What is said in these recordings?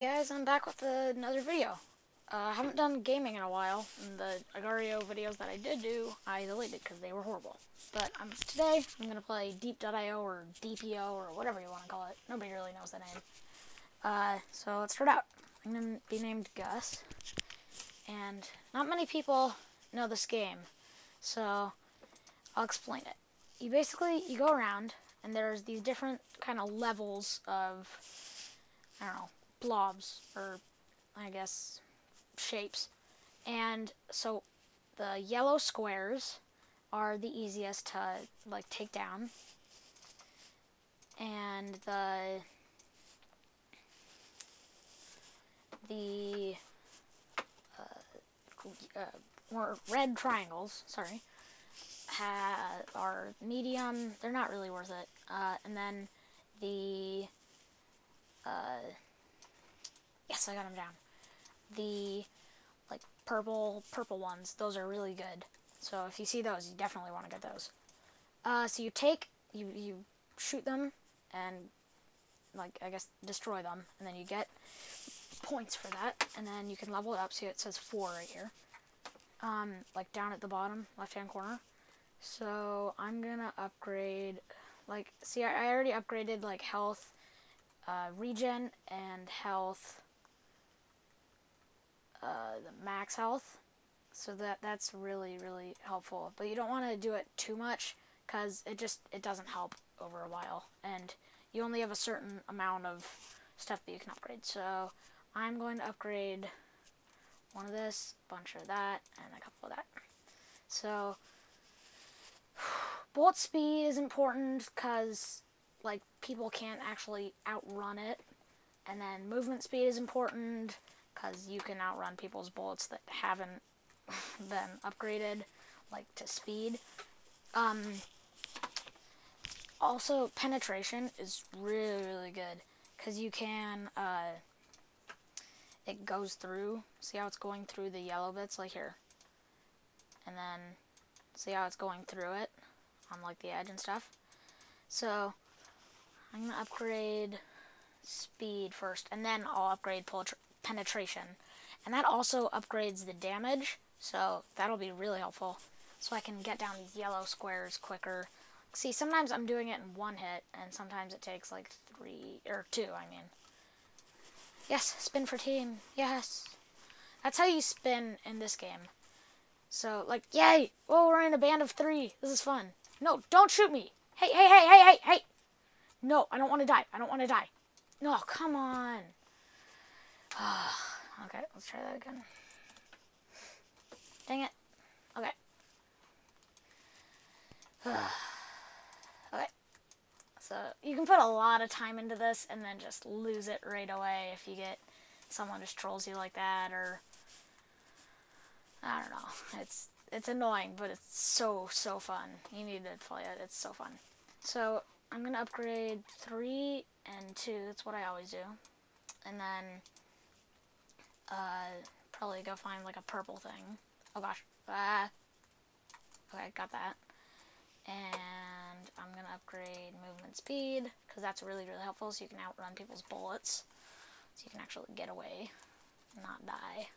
guys, I'm back with another video. Uh, I haven't done gaming in a while, and the Agar.io videos that I did do, I deleted because they were horrible. But um, today, I'm going to play Diep.io or DPO or whatever you want to call it. Nobody really knows the name. Uh, so let's start out. I'm going to be named Gus, and not many people know this game, so I'll explain it. You basically, you go around, and there's these different kind of levels of, I don't know, blobs, or I guess shapes. And so the yellow squares are the easiest to like take down. And the the uh, uh, red triangles, sorry, ha are medium. They're not really worth it. Uh, and then the uh, Yes, I got them down. The like purple purple ones, those are really good. So if you see those, you definitely want to get those. Uh, so you take you you shoot them and like I guess destroy them, and then you get points for that, and then you can level it up. See, it says four right here. Um, like down at the bottom left hand corner. So I'm gonna upgrade. Like, see, I, already upgraded like health, uh, regen, and health uh, the max health. So that that's really really helpful. But you don't want to do it too much because it just it doesn't help over a while, and you only have a certain amount of stuff that you can upgrade. So I'm going to upgrade one of this, bunch of that, and a couple of that. So bullet speed is important because like people can't actually outrun it, and then movement speed is important because you can outrun people's bullets that haven't been upgraded, like to speed. Um, also, penetration is really, really good because you can, uh, it goes through. See how it's going through the yellow bits, like here, and then see how it's going through it on like the edge and stuff. So I'm gonna upgrade speed first, and then I'll upgrade penetration. And that also upgrades the damage, so that'll be really helpful. So I can get down yellow squares quicker. See, sometimes I'm doing it in one hit, and sometimes it takes like three, or two, I mean. Yes, spin for team, yes. That's how you spin in this game. So, like, yay! Oh, we're in a band of three. This is fun. No, don't shoot me! Hey, hey, hey, hey, hey, hey! No, I don't want to die. I don't want to die. No, come on. okay, let's try that again. Dang it. Okay. okay. So you can put a lot of time into this and then just lose it right away if you get someone just trolls you like that or I don't know. It's it's annoying, but it's so so fun. You need to play it. It's so fun. So I'm gonna upgrade three and two. That's what I always do. And then uh, probably go find like a purple thing. Oh gosh. Ah. Okay, got that. And I'm to upgrade movement speed, because that's really, really helpful, so you can outrun people's bullets. So you can actually get away, not die.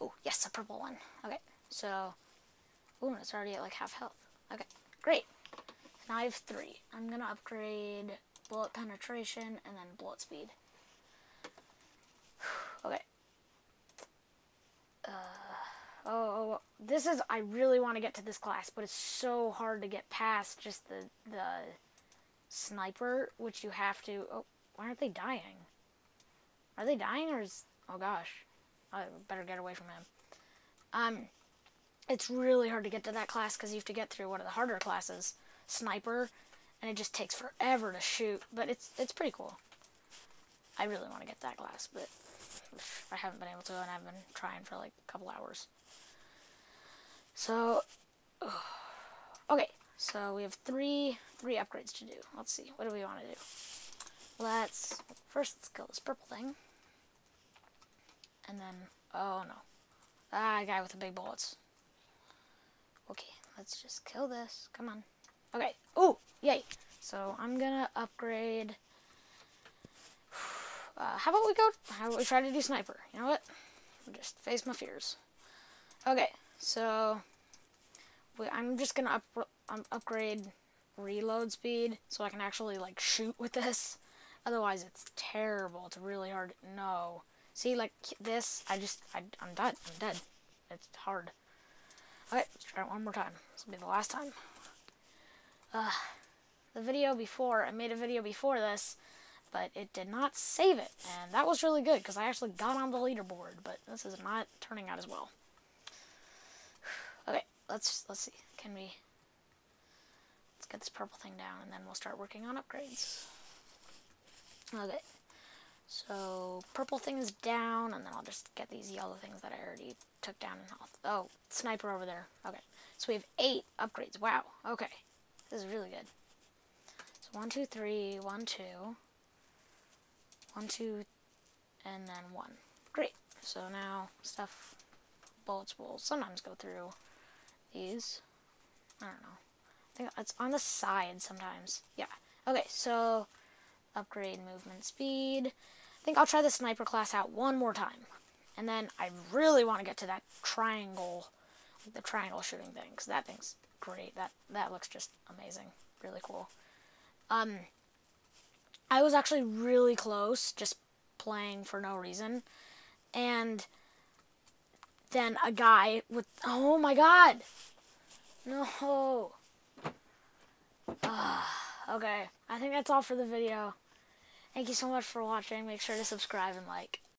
Oh, yes, a purple one. Okay, so, ooh, it's already at like half health. Okay, great. Now I have three. I'm to upgrade bullet penetration and then bullet speed. Okay, oh, this is, I really want to get to this class, but it's so hard to get past just the, the sniper, which you have to, oh, why aren't they dying? Are they dying or is, oh gosh, I better get away from him. Um, it's really hard to get to that class because you have to get through one of the harder classes, sniper, and it just takes forever to shoot, but it's, it's pretty cool. I really want to get that class, but I haven't been able to, and I've been trying for like a couple hours. So, okay, so we have three three upgrades to do. Let's see, what do we want to do? Let's first let's kill this purple thing, and then oh no, ah guy with the big bullets. Okay, let's just kill this. Come on. Okay. Oh, yay. So I'm gonna upgrade. uh, how about we go? How about we try to do sniper? You know what? Just face my fears. Okay, so we, I'm just gonna up, um, upgrade reload speed so I can actually like shoot with this. Otherwise, it's terrible. It's really hard. No, see, like this, I just, I, I'm dead. I'm dead. It's hard. Okay, let's try it one more time. This will be the last time. Uh, the video before, I made a video before this, but it did not save it, and that was really good because I actually got on the leaderboard, but this is not turning out as well. Okay, let's let's see. Can we? Let's get this purple thing down, and then we'll start working on upgrades. Okay, so purple thing is down, and then I'll just get these yellow things that I already took down in health. Oh, sniper over there. Okay, so we have eight upgrades. Wow. Okay, this is really good. So one, two, three, one, two, one, two, and then one. Great. So now stuff bullets will sometimes go through these. I don't know. I think it's on the side sometimes. Yeah. Okay, so upgrade movement speed. I think I'll try the sniper class out one more time. And then I really want to get to that triangle, the triangle shooting thing, because that thing's great. That that looks just amazing. Really cool. Um, I was actually really close, just playing for no reason. And then a guy with, oh my god! No. Uh, okay, I think that's all for the video. Thank you so much for watching. Make sure to subscribe and like.